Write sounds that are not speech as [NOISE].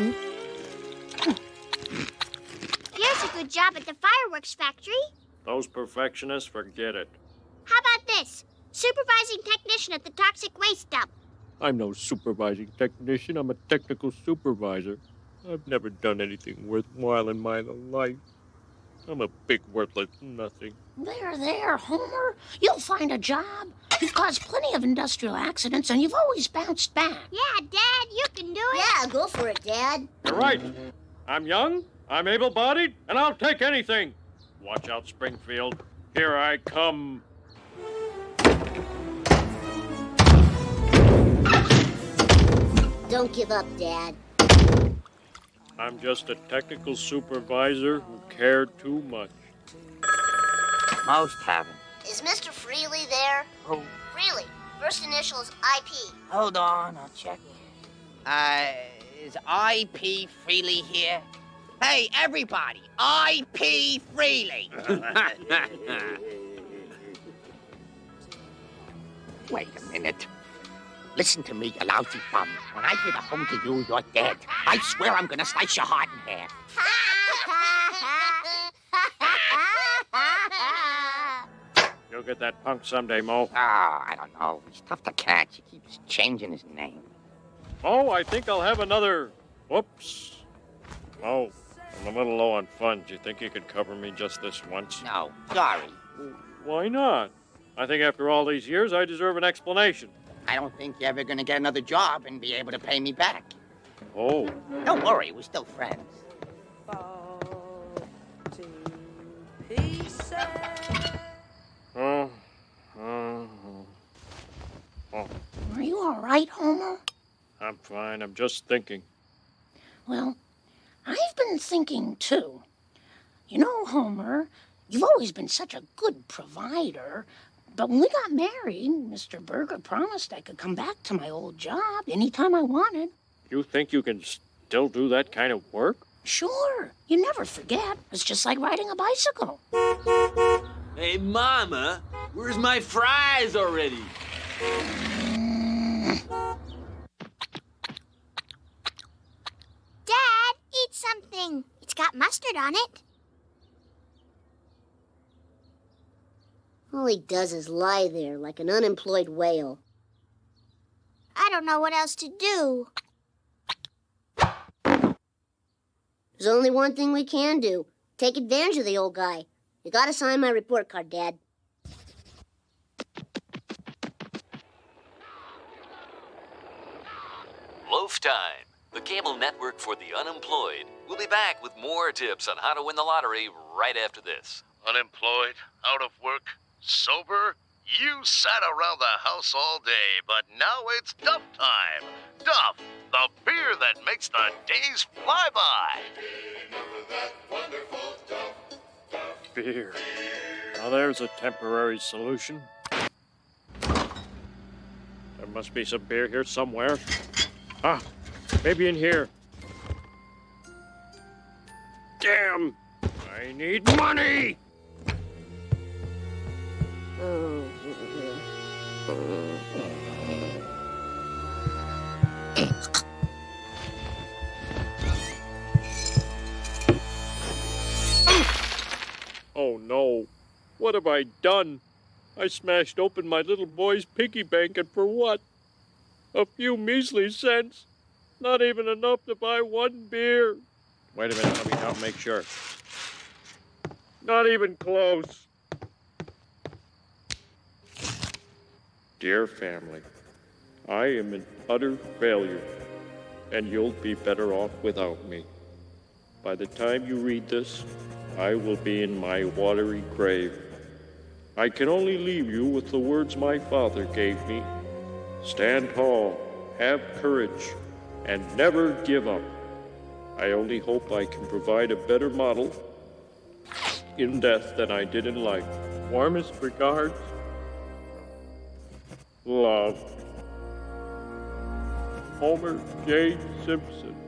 Here's a good job at the fireworks factory. Those perfectionists, forget it. How about this? Supervising technician at the toxic waste dump. I'm no supervising technician. I'm a technical supervisor. I've never done anything worthwhile in my life. I'm a big worthless nothing. There, there, Homer. You'll find a job. You've caused plenty of industrial accidents, and you've always bounced back. Yeah, Dad, you can do it. Yeah, go for it, Dad. You're right. I'm young, I'm able bodied, and I'll take anything. Watch out, Springfield. Here I come. Don't give up, Dad. I'm just a technical supervisor who cared too much. Most haven't. Is Mr. Freely there? Oh, Freely. First initial is IP. hold on, I'll check. Uh, is IP Freely here? Hey, everybody, IP Freely! [LAUGHS] Wait a minute. Listen to me, you lousy bum. When I get a home to you, you're dead. I swear I'm gonna slice your heart in half. [LAUGHS] You'll get that punk someday, Moe. Oh, I don't know. He's tough to catch. He keeps changing his name. Oh, I think I'll have another. Whoops. Oh, I'm a little low on funds. You think you could cover me just this once? No, sorry. Why not? I think after all these years, I deserve an explanation. I don't think you're ever gonna get another job and be able to pay me back. Oh, Don't worry, we're still friends. To oh, oh, oh. Are you all right, Homer? I'm fine. I'm just thinking. Well, I've been thinking too. You know, Homer, you've always been such a good provider. But when we got married, Mr. Berger promised I could come back to my old job anytime I wanted. You think you can still do that kind of work? Sure, you never forget. It's just like riding a bicycle. Hey, Mama, where's my fries already? Dad, eat something. It's got mustard on it. All he does is lie there like an unemployed whale. I don't know what else to do. There's only one thing we can do. Take advantage of the old guy. You gotta sign my report card, Dad. Loaf Time, the cable network for the unemployed. We'll be back with more tips on how to win the lottery right after this. Unemployed, out of work, sober? You sat around the house all day, but now it's Duff time. Duff, the beer that makes the days fly by. Beer. Now there's a temporary solution. There must be some beer here somewhere. Ah, maybe in here. Damn! I need money! Oh no. What have I done? I smashed open my little boy's piggy bank, and for what? A few measly cents. Not even enough to buy one beer. Wait a minute, let me help make sure. Not even close. Dear family, I am an utter failure, and you'll be better off without me. By the time you read this, I will be in my watery grave. I can only leave you with the words my father gave me Stand tall, have courage, and never give up. I only hope I can provide a better model in death than I did in life. Warmest regards. Love. Homer J. Simpson.